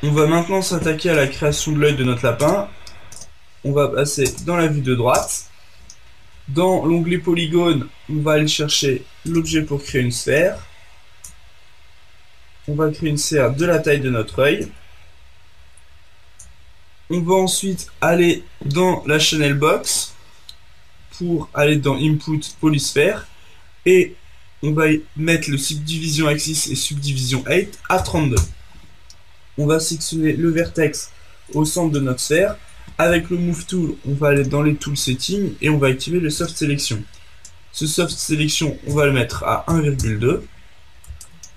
On va maintenant s'attaquer à la création de l'œil de notre lapin. On va passer dans la vue de droite. Dans l'onglet polygone, on va aller chercher l'objet pour créer une sphère. On va créer une sphère de la taille de notre œil. On va ensuite aller dans la channel box pour aller dans input polysphère et on va mettre le subdivision axis et subdivision 8 à 32. On va sélectionner le vertex au centre de notre sphère. Avec le Move Tool, on va aller dans les Tool Settings et on va activer le Soft Selection. Ce Soft Selection, on va le mettre à 1,2.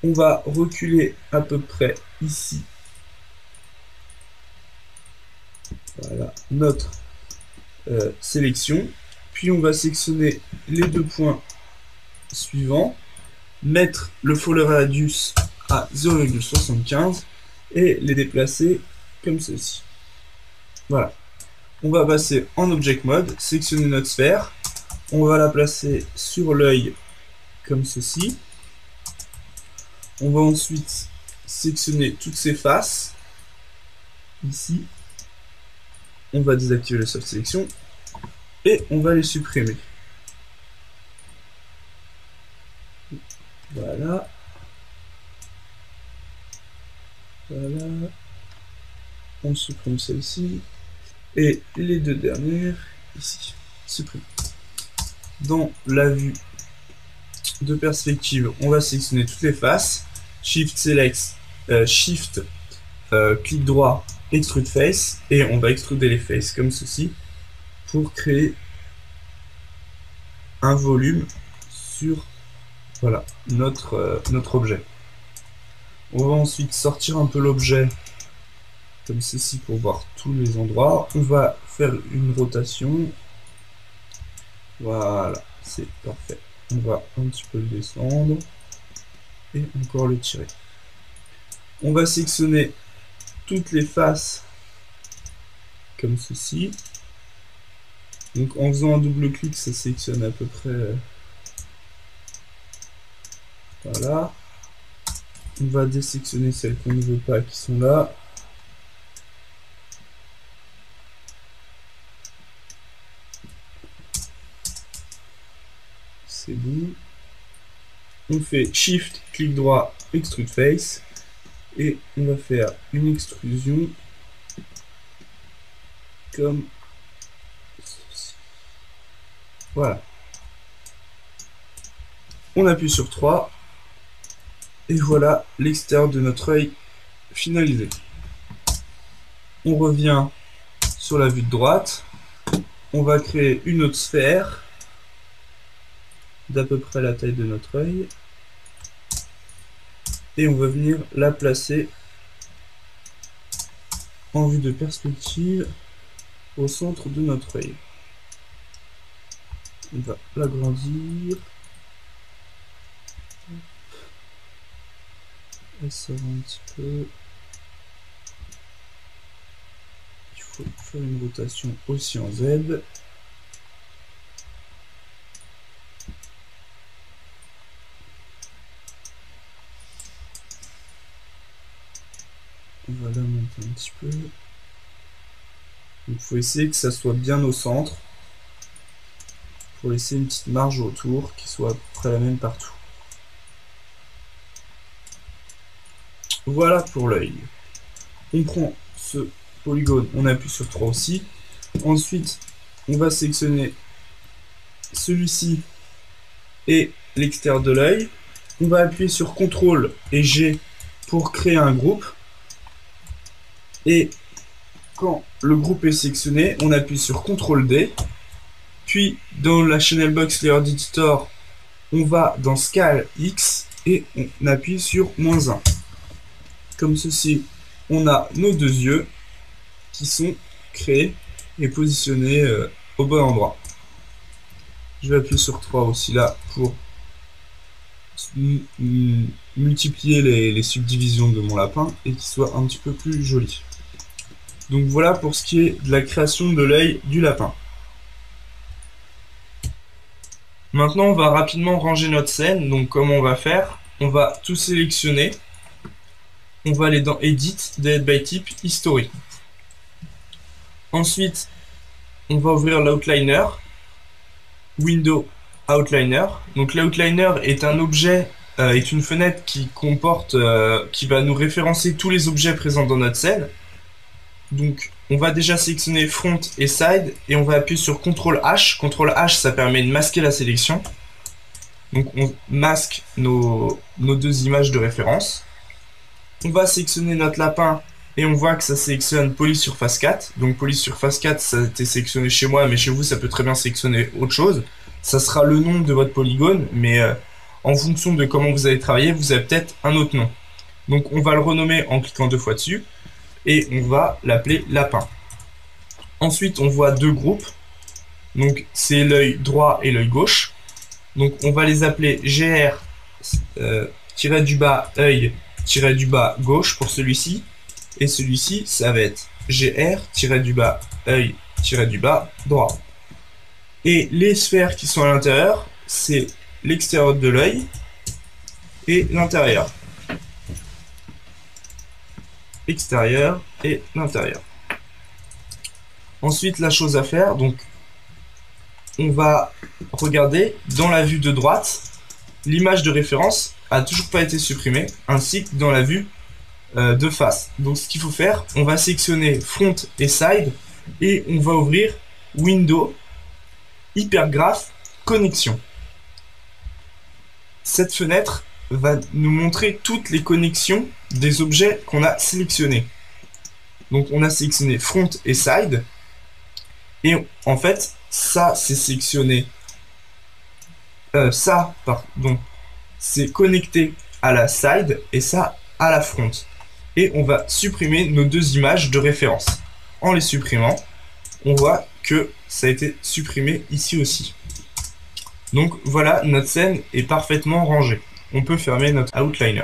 On va reculer à peu près ici. Voilà notre euh, sélection. Puis on va sélectionner les deux points suivants, mettre le follow radius à 0,75 et les déplacer comme ceci. Voilà. On va passer en Object Mode, sélectionner notre sphère, on va la placer sur l'œil comme ceci. On va ensuite sélectionner toutes ses faces, ici. On va désactiver la soft sélection et on va les supprimer. Voilà. Voilà. On supprime celle-ci. Et les deux dernières, ici. Supprime. Dans la vue de perspective, on va sélectionner toutes les faces. Shift Select, euh, Shift, euh, clic droit, Extrude Face. Et on va extruder les faces comme ceci pour créer un volume sur voilà, notre, euh, notre objet. On va ensuite sortir un peu l'objet comme ceci pour voir tous les endroits. On va faire une rotation. Voilà, c'est parfait. On va un petit peu le descendre et encore le tirer. On va sélectionner toutes les faces comme ceci. Donc en faisant un double clic, ça sélectionne à peu près euh, voilà. On va désélectionner celles qu'on ne veut pas qui sont là. C'est bon. On fait Shift, clic droit, Extrude Face. Et on va faire une extrusion comme ceci. Voilà. On appuie sur 3 et voilà l'extérieur de notre œil finalisé. On revient sur la vue de droite. On va créer une autre sphère d'à peu près la taille de notre œil. Et on va venir la placer en vue de perspective au centre de notre œil. On va l'agrandir. Un petit peu? Il faut faire une rotation aussi en Z. On va la monter un petit peu. Il faut essayer que ça soit bien au centre. Pour laisser une petite marge autour qui soit à peu près la même partout. Voilà pour l'œil. On prend ce polygone, on appuie sur 3 aussi. Ensuite, on va sélectionner celui-ci et l'extérieur de l'œil. On va appuyer sur CTRL et G pour créer un groupe. Et quand le groupe est sélectionné, on appuie sur CTRL D. Puis dans la Channel Box Layer Editor, on va dans Scale X et on appuie sur moins 1 comme ceci, on a nos deux yeux qui sont créés et positionnés euh, au bon endroit. Je vais appuyer sur 3 aussi là pour multiplier les, subdivisions de mon lapin et qu'il soit un petit peu plus joli. Donc voilà pour ce qui est de la création de l'œil du lapin. Maintenant on va rapidement ranger notre scène. Donc comment on va faire? On va tout sélectionner on va aller dans Edit, Delete by Type, History. Ensuite, on va ouvrir l'outliner, Window Outliner. Donc l'outliner est un objet, euh, est une fenêtre qui comporte, euh, qui va nous référencer tous les objets présents dans notre scène. Donc on va déjà sélectionner front et side et on va appuyer sur CTRL H. CTRL H ça permet de masquer la sélection. Donc on masque nos, nos deux images de référence. On va sélectionner notre lapin et on voit que ça sélectionne police surface 4. Donc police surface 4, ça a été sélectionné chez moi, mais chez vous, ça peut très bien sélectionner autre chose. Ça sera le nom de votre polygone, mais euh, en fonction de comment vous allez travailler, vous avez peut-être un autre nom. Donc on va le renommer en cliquant deux fois dessus, et on va l'appeler lapin. Ensuite, on voit deux groupes. Donc c'est l'œil droit et l'œil gauche. Donc on va les appeler GR euh, du bas œil du bas gauche pour celui-ci et celui-ci, ça va être GR, tiré du bas, œil, tiré du bas, droit. Et les sphères qui sont à l'intérieur, c'est l'extérieur de l'œil et l'intérieur. Extérieur et l'intérieur. Ensuite, la chose à faire, donc, on va regarder dans la vue de droite, l'image de référence a toujours pas été supprimée, ainsi que dans la vue euh, de face. Donc ce qu'il faut faire, on va sélectionner front et side et on va ouvrir Window, Hypergraph, Connexion. Cette fenêtre va nous montrer toutes les connexions des objets qu'on a sélectionnés. Donc on a sélectionné front et side. Et en fait, ça c'est sélectionné. Euh, ça, pardon, c'est connecté à la side et ça à la front et on va supprimer nos deux images de référence. En les supprimant, on voit que ça a été supprimé ici aussi. Donc voilà, notre scène est parfaitement rangée. On peut fermer notre outliner.